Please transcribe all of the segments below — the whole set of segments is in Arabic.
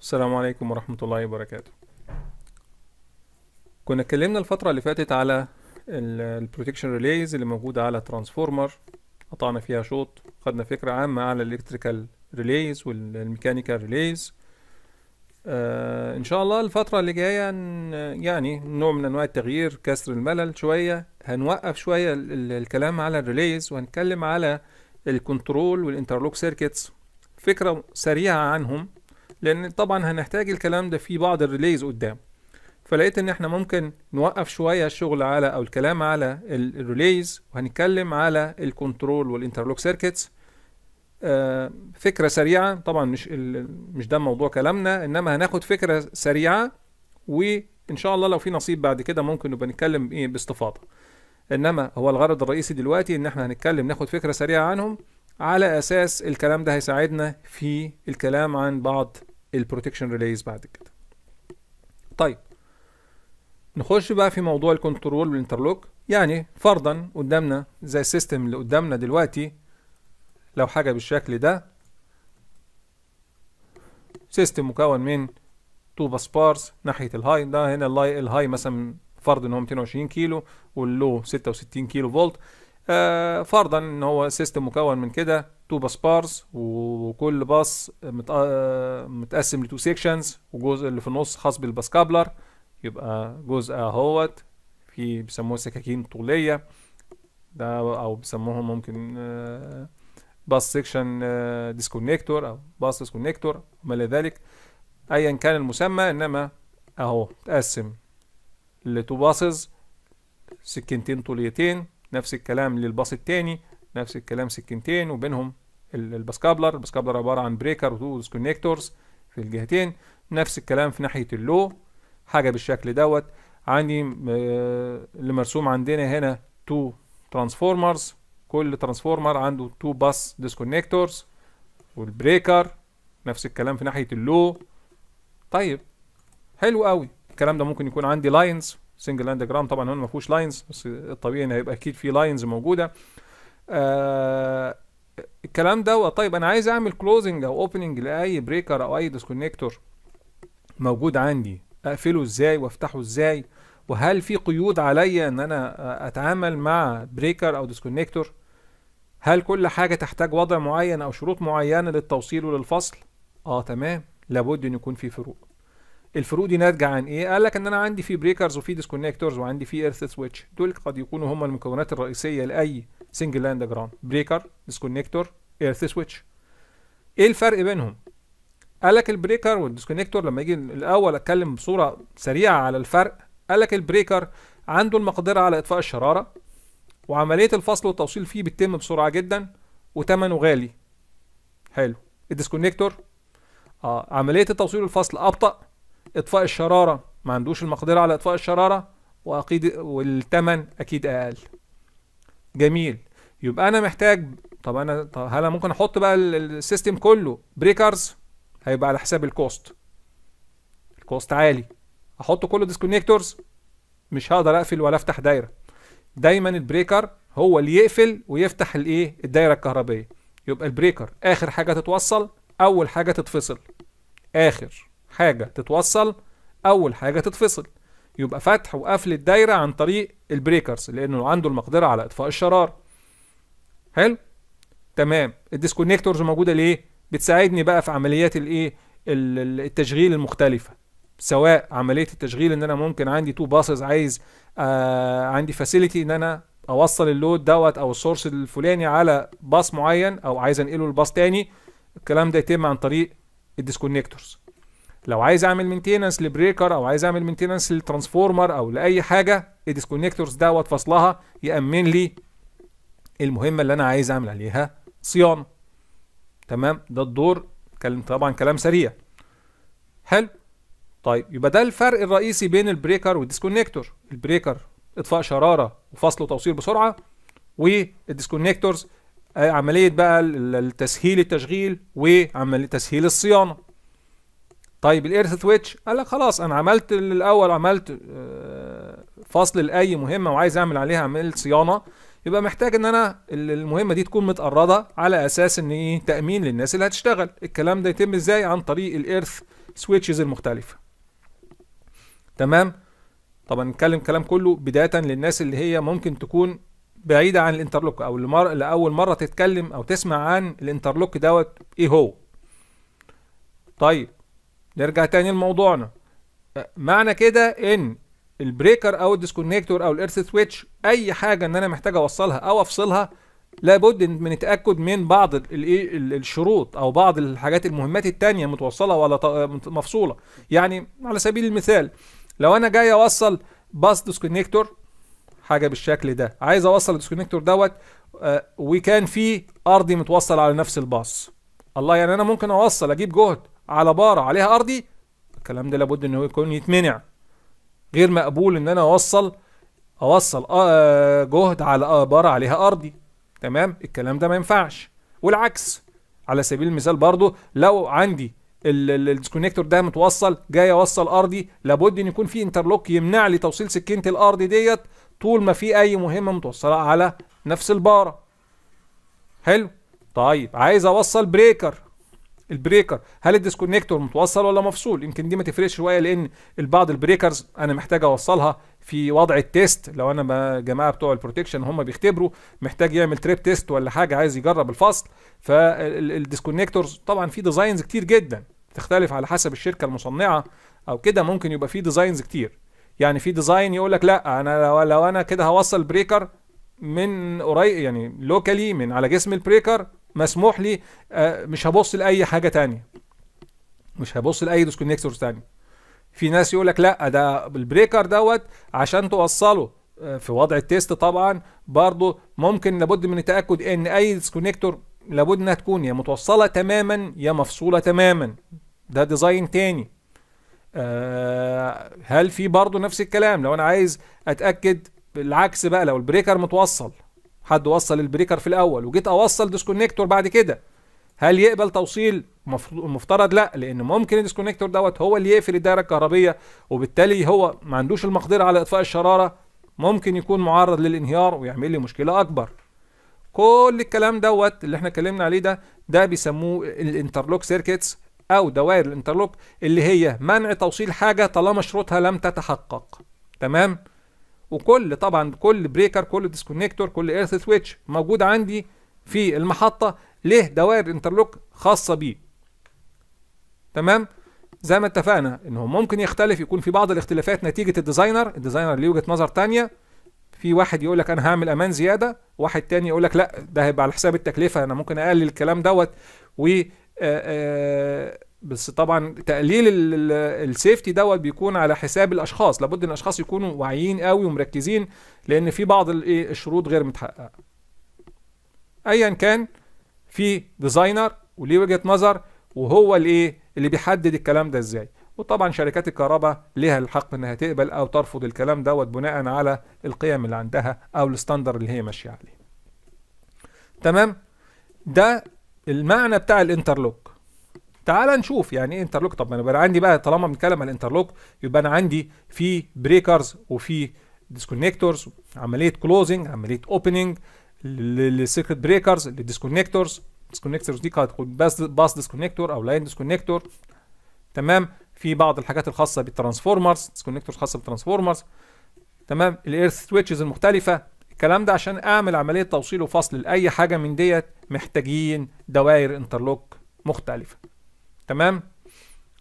السلام عليكم ورحمة الله وبركاته. كنا اتكلمنا الفترة اللي فاتت على ال protection relays اللي موجودة على transformer قطعنا فيها شوط خدنا فكرة عامة على ال electrical relays وال mechanical relays آه إن شاء الله الفترة اللي جاية يعني نوع من أنواع التغيير كسر الملل شوية هنوقف شوية ال- ال- الكلام على ال relays وهنتكلم على ال control وال interlock circuits فكرة سريعة عنهم. لأن طبعا هنحتاج الكلام ده في بعض ال relays قدام. فلقيت إن إحنا ممكن نوقف شوية الشغل على أو الكلام على ال- ال relays وهنتكلم على ال control وال interlock circuits. آه، فكرة سريعة طبعا مش مش ده موضوع كلامنا إنما هناخد فكرة سريعة وإن شاء الله لو في نصيب بعد كده ممكن نبقى نتكلم إيه باستفاضة. إنما هو الغرض الرئيسي دلوقتي إن إحنا هنتكلم ناخد فكرة سريعة عنهم على أساس الكلام ده هيساعدنا في الكلام عن بعض ال protection relays بعد كده. طيب نخش بقى في موضوع ال control وال interlock يعني فرضا قدامنا زي ال system اللي قدامنا دلوقتي لو حاجة بالشكل ده system مكون من two bus bars ناحية ال high ده هنا ال high, ال high مثلا فرض إن هو 220 كيلو وال low 66 كيلو فولت. آه فرضا إن هو system مكون من كده two bus bars وكل باص مت... آه متقسم ل two sections وجزء اللي في النص خاص بال bus coupler يبقى جزء اهوت في بيسموه سكاكين طولية ده أو بيسموهم ممكن آه bus section disconnector أو bus disconnector وما إلى ذلك. ايا كان المسمى إنما أهو تقسم ل two buses سكينتين طوليتين نفس الكلام للباص التاني. نفس الكلام سكينتين وبينهم ال- الباسكابلر. الباسكابلر عبارة عن breaker و two disconnectors في الجهتين. نفس الكلام في ناحية ال low. حاجة بالشكل دوت. عندي آه، اللي مرسوم عندنا هنا two transformers كل transformer عنده two bus disconnectors وال breaker نفس الكلام في ناحية ال low. طيب حلو قوي. الكلام ده ممكن يكون عندي lines single line diagram طبعا هنا ما فيهوش lines بس الطبيعي إن هيبقى أكيد في lines موجودة. آه الكلام ده. طيب أنا عايز أعمل closing أو opening لأي breaker أو أي disconnector موجود عندي. أقفله إزاي؟ وأفتحه إزاي؟ وهل في قيود عليا إن أنا أتعامل مع breaker أو disconnector هل كل حاجة تحتاج وضع معين أو شروط معينة للتوصيل وللفصل؟ آه تمام. لابد إن يكون في فروق. الفروق دي ناتجة عن إيه؟ قال لك إن أنا عندي في breakers وفي disconnectors وعندي في earth switch دول قد يكونوا هم المكونات الرئيسية لأي single line diagram breaker disconnector earth switch إيه الفرق بينهم؟ قال لك ال breaker وال disconnector لما يجي الأول أتكلم بصورة سريعة على الفرق قال لك ال breaker عنده المقدرة على إطفاء الشرارة وعملية الفصل والتوصيل فيه بتتم بسرعة جدا وثمنه غالي. حلو. ال disconnector آه عملية التوصيل والفصل أبطأ إطفاء الشرارة ما عندوش المقدرة على إطفاء الشرارة واكيد والثمن أكيد أقل. جميل. يبقى أنا محتاج طب أنا طب هل أنا ممكن أحط بقى ال- ال- ال system كله breakers هيبقى على حساب ال cost ال cost عالي. أحط كله disconnectors مش هقدر أقفل ولا أفتح دايرة. دايما ال breaker هو اللي يقفل ويفتح الإيه؟ الدايرة الكهربائية. يبقى ال breaker آخر حاجة تتوصل أول حاجة تتفصل. آخر حاجة تتوصل أول حاجة تتفصل. يبقى فتح وقفل الدايرة عن طريق ال breakers لأنه عنده المقدرة على إطفاء الشرارة. حلو؟ تمام. ال disconnectors موجودة ليه؟ بتساعدني بقى في عمليات الايه ال- ال- التشغيل المختلفة. سواء عملية التشغيل إن أنا ممكن عندي two buses عايز آه عندي facility إن أنا أوصل ال load دوت أو ال source الفلاني على باص معين أو عايز أنقله لباص تاني. الكلام ده يتم عن طريق ال disconnectors لو عايز اعمل maintenance ل breaker أو عايز اعمل maintenance لل transformer أو لأي حاجة ال disconnectors دوت فصلها يأمن لي المهمة اللي أنا عايز أعمل عليها. صيانة. تمام؟ ده الدور. كلام طبعا كلام سريع. حلو. طيب يبقى ده الفرق الرئيسي بين ال breaker وال disconnector ال breaker إطفاء شرارة وفصل وتوصيل بسرعة وال disconnectors آه، عملية بقى ال- التسهيل التشغيل وعملية تسهيل الصيانة. طيب ال earth switch قال لك خلاص أنا عملت الأول عملت آه، فصل لأي مهمة وعايز أعمل عليها عمليه صيانة يبقى محتاج إن أنا المهمة دي تكون متأرضة على أساس إن إيه؟ تأمين للناس اللي هتشتغل. الكلام ده يتم إزاي؟ عن طريق ال earth switches المختلفة. تمام؟ طبعا نتكلم كلام كله بداية للناس اللي هي ممكن تكون بعيدة عن ال interlock أو لمر... لأول مرة تتكلم أو تسمع عن ال interlock دوت إيه هو؟ طيب نرجع تاني لموضوعنا. معنى كده إن ال breaker أو ال disconnector أو ال earth switch أي حاجة إن أنا محتاج أوصلها أو أفصلها لابد من التاكد من بعض الشروط أو بعض الحاجات المهمات التانية متوصلة ولا مفصولة. يعني على سبيل المثال لو أنا جاي أوصل bus disconnector حاجة بالشكل ده عايز أوصل ال disconnector دوت آه وكان في أرضي متوصل على نفس الباص. الله يعني أنا ممكن أوصل أجيب جهد. على باره عليها أرضي الكلام ده لابد إنه يكون يتمنع. غير مقبول إن أنا أوصل أوصل آه جهد على باره عليها أرضي. تمام؟ الكلام ده ما ينفعش. والعكس على سبيل المثال برضو لو عندي ال disconnector ده متوصل جاي أوصل أرضي لابد إن يكون في interlock يمنع لي توصيل سكينة الأرض ديت طول ما في أي مهمة متوصلة على نفس الباره حلو؟ طيب عايز أوصل breaker ال breaker هل ال disconnector متوصل ولا مفصول؟ يمكن دي ما تفرقش شوية لأن البعض ال breakers أنا محتاج أوصلها في وضع ال test. لو أنا جماعة بتوع ال protection هم بيختبروا محتاج يعمل trip test ولا حاجة عايز يجرب الفصل. فال disconnectors طبعا في designs كتير جدا تختلف على حسب الشركة المصنعة أو كده ممكن يبقى في designs كتير. يعني في design يقول لك لا أنا لو, أنا كده هوصل breaker من قريب يعني locally من على جسم ال breaker مسموح لي آه مش هبص لأي حاجة تانية. مش هبص لأي disconnectors تاني في ناس يقول لك لا ده ال breaker دوت عشان توصله. آه في وضع ال test طبعا برضه ممكن لابد من التأكد إن أي disconnector لابد إنها تكون يا متوصلة تماما يا مفصولة تماما. ده design تاني. آه هل في برضه نفس الكلام؟ لو أنا عايز أتأكد بالعكس بقى لو ال breaker متوصل حد وصل ال breaker في الأول وجيت أوصل disconnector بعد كده. هل يقبل توصيل المفترض لا لأن ممكن ال disconnector دوت هو اللي يقفل الدايره الكهربية وبالتالي هو ما عندوش المقدرة على إطفاء الشرارة ممكن يكون معرض للانهيار ويعمل لي مشكلة أكبر. كل الكلام دوت اللي إحنا اتكلمنا عليه ده ده بيسموه ال interlock circuits أو دوائر ال interlock اللي هي منع توصيل حاجة طالما شروطها لم تتحقق. تمام؟ وكل طبعا كل breaker كل disconnector كل earth switch موجود عندي في المحطة له دوائر interlock خاصة بيه. تمام؟ زي ما اتفقنا انه ممكن يختلف يكون في بعض الاختلافات نتيجة ال designer ال designer ليه وجهة نظر تانية. في واحد يقول لك أنا هعمل أمان زيادة واحد تاني يقول لك لأ ده هيبقى على حساب التكلفة أنا ممكن أقلل الكلام دوت. و بس طبعا تقليل ال safety دوت بيكون على حساب الأشخاص. لابد إن الأشخاص يكونوا واعيين قوي ومركزين لأن في بعض الشروط غير متحققة. ايا كان في designer وليه وجهة نظر وهو الايه اللي بيحدد الكلام ده إزاي. وطبعا شركات الكهرباء ليها الحق إنها تقبل أو ترفض الكلام دوت بناء على القيم اللي عندها أو ال standard اللي هي ماشية عليه. تمام؟ ده المعنى بتاع ال interlock. تعال نشوف يعني إيه interlock. طب أنا بقى عندي بقى طالما بنتكلم عن ال interlock يبقى أنا عندي في breakers وفي disconnectors عملية closing عملية opening لل circuit breakers لل disconnectors ال disconnectors دي bus bus disconnector أو line disconnector تمام؟ في بعض الحاجات الخاصة بال transformers disconnectors خاصة بال transformers تمام؟ ال earth switches المختلفة. الكلام ده عشان أعمل عملية توصيل وفصل لأي حاجة من ديت محتاجين دوائر interlock مختلفة. تمام؟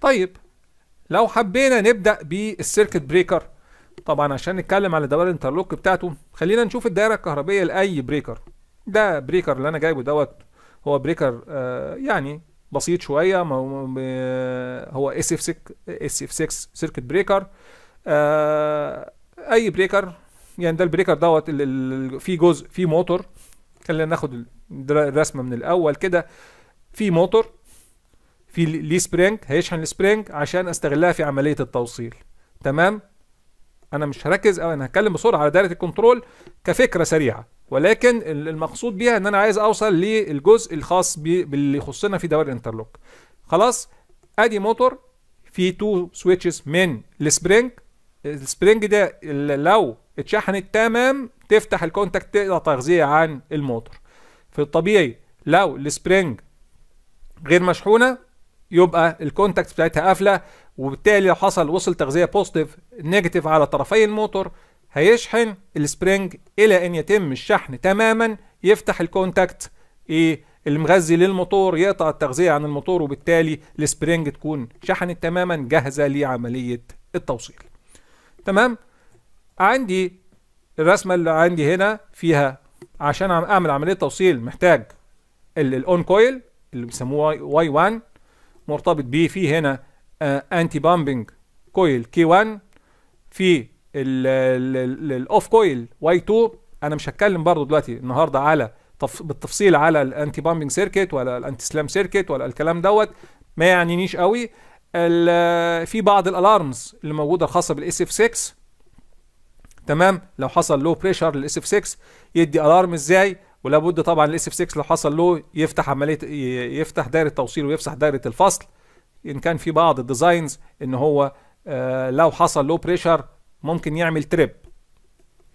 طيب لو حبينا نبدأ بال circuit breaker طبعا عشان نتكلم على دوائر ال interlock بتاعته خلينا نشوف الدائرة الكهربية لأي breaker. ده breaker اللي أنا جايبه دوت هو breaker آه يعني بسيط شوية هو SF 6 SF 6 circuit breaker. آه أي breaker يعني ده ال breaker دوت فيه جزء فيه موتور. خلينا ناخد الرسمة من الأول كده. في موتور في ليه spring هيشحن ال spring عشان أستغلها في عملية التوصيل. تمام؟ أنا مش هركز أو أنا هتكلم بسرعة على دايرة ال control كفكرة سريعة. ولكن المقصود بيها إن أنا عايز أوصل للجزء الخاص باللي يخصنا في دوائر ال interlock. خلاص؟ أدي موتور في two switches من ال spring ال spring ده لو اتشحنت تمام تفتح ال contact تقطع تغذية عن الموتور. في الطبيعي لو ال spring غير مشحونة يبقى ال contact بتاعتها قافلة وبالتالي لو حصل وصل تغذية positive negative على طرفي الموتور هيشحن ال spring إلى إن يتم الشحن تماما يفتح ال contact إيه اللي مغذي للموتور يقطع التغذية عن الموتور وبالتالي ال spring تكون شحنت تماما جاهزة لعملية التوصيل. تمام؟ عندي الرسمة اللي عندي هنا فيها عشان أعمل عملية توصيل محتاج ال on coil اللي بيسموه Y 1 مرتبط بيه في هنا anti pumping coil K 1 في ال off coil Y 2 أنا مش هتكلم برضو دلوقتي النهارده على تف... بالتفصيل على ال anti pumping circuit ولا ال anti slam circuit ولا الكلام دوت ما يعنينيش قوي. في بعض ال alarms اللي موجودة الخاصه بال SF 6 تمام؟ لو حصل low pressure لل SF 6 يدي alarm إزاي؟ ولا بد طبعا ال SF 6 لو حصل له يفتح عملية يفتح دايره توصيل ويفتح دايره الفصل. إن كان في بعض ال designs إن هو آه لو حصل low pressure ممكن يعمل trip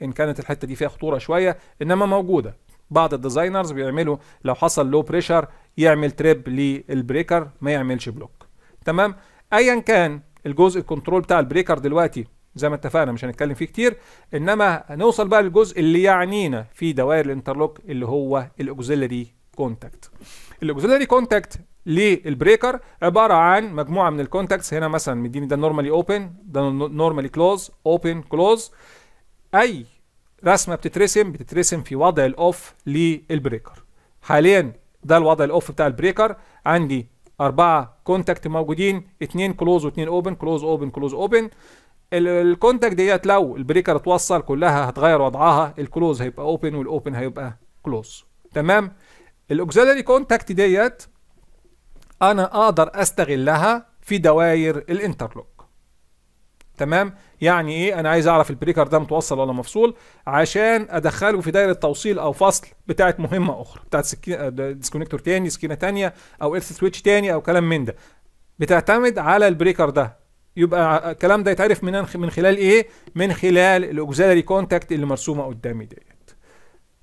إن كانت الحتة دي فيها خطورة شوية إنما موجودة. بعض ال designers بيعملوا لو حصل low pressure يعمل trip لل breaker ما يعملش block تمام؟ ايا كان الجزء ال control بتاع ال breaker دلوقتي زي ما اتفقنا مش هنتكلم فيه كتير. إنما هنوصل بقى للجزء اللي يعنينا في دوائر ال interlock اللي هو ال auxiliary contact. ال auxiliary contact لل breaker عبارة عن مجموعة من ال contacts. هنا مثلا مديني ده normally open ده normally close open close أي رسمة بتترسم بتترسم في وضع ال off لل breaker. حاليا ده الوضع ال off بتاع ال breaker. عندي أربعة contact موجودين اتنين close واتنين open close open close open ال contact ديت لو ال breaker اتوصل كلها هتغير وضعها ال close هيبقى open وال open هيبقى close تمام؟ ال auxiliary contact ديت أنا أقدر أستغلها في دوائر ال interlock. تمام؟ يعني إيه؟ أنا عايز أعرف ال breaker ده متوصل ولا مفصول عشان أدخله في دايرة توصيل أو فصل بتاعت مهمة أخرى بتاعت سكينه disconnector تاني سكينة تانية أو earth switch تاني أو كلام من ده. بتعتمد على ال breaker ده. يبقى الكلام ده يتعرف من من خلال إيه؟ من خلال ال auxiliary contact اللي مرسومة قدامي ديت.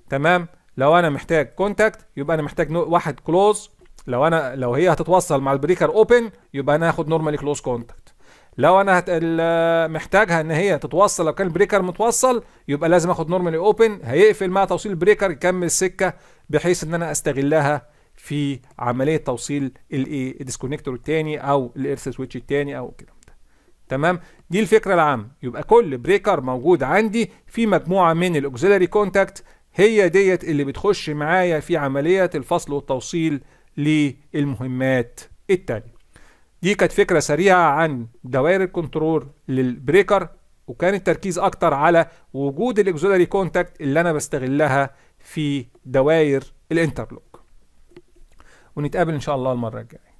تمام؟ لو أنا محتاج contact يبقى أنا محتاج واحد close لو أنا لو هي هتتوصل مع ال breaker open يبقى أنا هاخد normally close contact لو أنا. محتاجها إن هي تتوصل لو كان ال breaker متوصل يبقى لازم آخد normally open هيقفل مع توصيل ال breaker يكمل السكة بحيث إن أنا أستغلها في عملية توصيل الايه ال disconnector الثاني أو ال earth switch الثاني أو كده. تمام؟ دي الفكرة العامة. يبقى كل breaker موجود عندي في مجموعة من ال auxiliary contact هي ديت اللي بتخش معايا في عمليه الفصل والتوصيل للمهمات التانية. دي كانت فكرة سريعة عن دوائر ال control لل breaker وكان التركيز أكتر على وجود ال auxiliary contact اللي أنا بستغلها في دوائر ال interlock. ونتقابل إن شاء الله المرة الجاية.